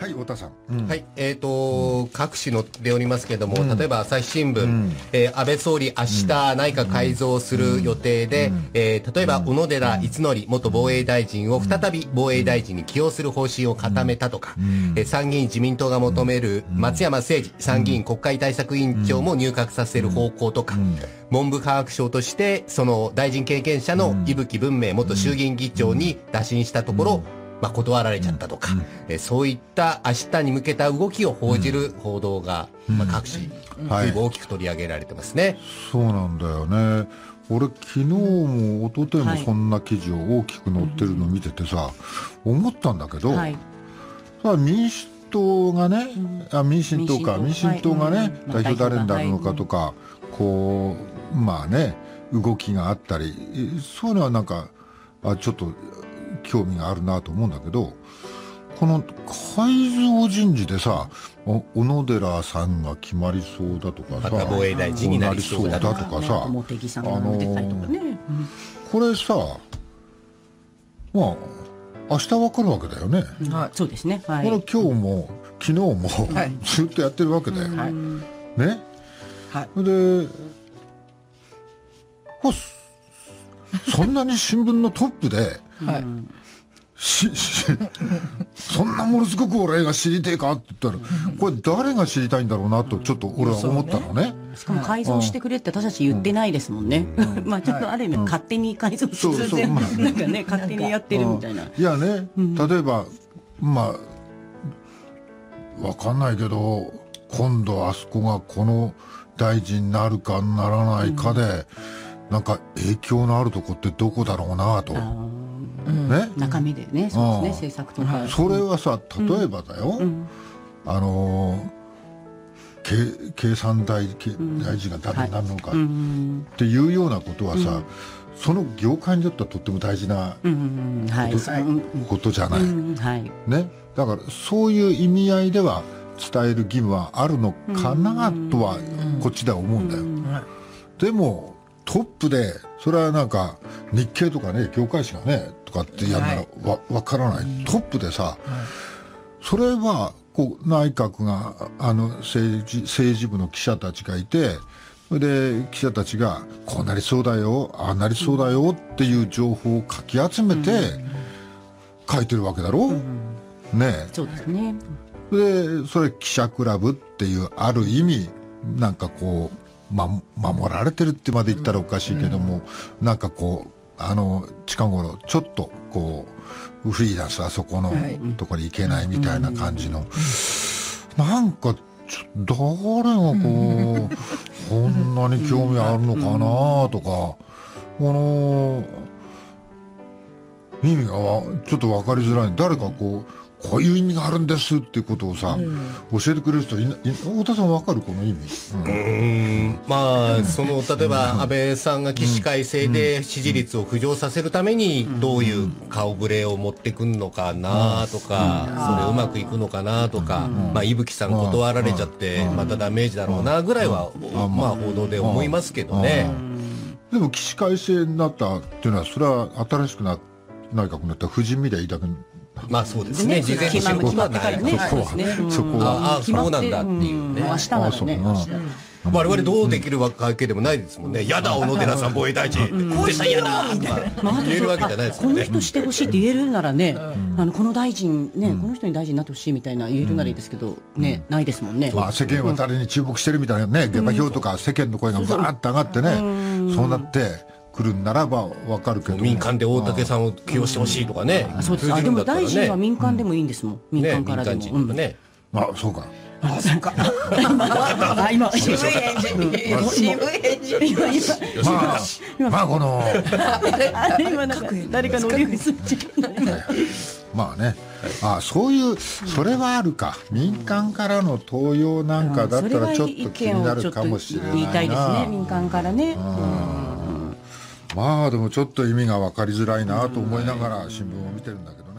はい太田さん、はい、えっ、と、各紙載っておりますけれども、例えば朝日新聞、えー安倍総理明日内閣改造する予定で、えー例えば小野寺五則元防衛大臣を再び防衛大臣に起用する方針を固めたとか、えー参議院自民党が求める松山誠二参議院国会対策委員長も入閣させる方向とか、文部科学省としてその大臣経験者の伊吹文明元衆議院議長に打診したところ、まあ、断られちゃったとか、えーそういった明日に向けた動きを報じる報道が、まあ、各紙、はい随分大きく取り上げられてますね。そうなんだよね。俺昨日も一昨日もはいそんな記事を大きく載ってるの見ててさ、思ったんだけど、はい。さあ民主党がね、あ民進党か。民民進党がね、はい。うん代表誰になるのかとか、こうまあね動きがあったりそういうのはなんかあちょっと興味があるなと思うんだけどこの改造人事でさお小野寺さんが決まりそうだとかさまた防衛大臣になりそうだとかさ茂木さんが出たりとかね。これさまあ明日わかるわけだよね。うんそうですね。はい。これ今日も昨日も、はいずっとやってるわけだよ。はいね。はいで、そんなに新聞のトップで、はい。ししそんなものすごく俺が知りてえかって言ったら、これ誰が知りたいんだろうなとちょっと俺は思ったのね。しかも改造してくれって私たち言ってないですもんね。まあちょっとある意味勝手に改造すそうそう。るまあなんかね勝手にやってるみたいな。いやね、例えばまあわかんないけど今度あそこがこの大臣になるかならないかで、なんか影響のあるとこってどこだろうなと。ね、中身でね、そうですね、政策とか。それはさ例えばだよ、あのー経経産大経大臣が誰になるのかっていうようなことはさ、その業界にとってはとっても大事なことじゃない。ね、だからそういう意味合いでは伝える義務はあるのかなとはこっちでは思うんだよ。でもトップでそれはなんか日経とかね業界誌がねとかってやるならはい。からない、トップでさ、それはこう内閣があの政治政治部の記者たちがいてそれで記者たちがこうなりそうだよああなりそうだよっていう情報をかき集めて書いてるわけだろ、うねえ。そうですね。でそれ記者クラブっていうある意味なんかこう、ま、守られてるってまで言ったらおかしいけども、なんかこうあの近頃ちょっとこうフリーランスあそこのはい。とこに行けないみたいな感じの、なんかちょ誰がこうこんなに興味あるのかなとか、この意味がわちょっと分かりづらい。誰かこうこういう意味があるんですっていうことをさ、教えてくれる人いない太田さん分かるこの意味、うん。うーん。まあ、その例えば安倍さんが起死回生で支持率を浮上させるためにどういう顔ぶれを持ってくんのかなとか、それうまくいくのかなとか、まあ、伊吹さん断られちゃってまたダメージだろうなぐらいは、まあ、報道で思いますけどね。でも起死回生になったっていうのはそれは新しくな内閣になった婦人見りゃいいだけまあそうですね。事前に知ることはないそこは、そうですね。そこはああ、そうなんだっていうね。明日ならね。我々どうできるわけでもないですもんね。やだ、小野寺さん防衛大臣。こうしたらやだとか言えるわけじゃないですこの。人してほしいって言えるならね、あのこの大臣ね、この人に大臣になってほしいみたいな言えるならいいですけど、ね、ないですもんね。まあ世間は誰に注目してるみたいなね下馬評とか世間の声がバーッと上がってねそうなってくるんならば分かるけど民間で大竹さんを起用してほしいとかね。そうです。あでも大臣はね。民間でもいいんですもん。民ね、間民間からでも。うん人とかね。あそうかあ、そうか。あ今渋い返事。渋い返事。今今まあまあこのあれ今なんか誰かのまあねあそういうそれはあるか民間からの登用なんかだったらちょっと気になるかもしれないな言いたいですね。民間からね。まあでもちょっと意味が分かりづらいなと思いながら新聞を見てるんだけど。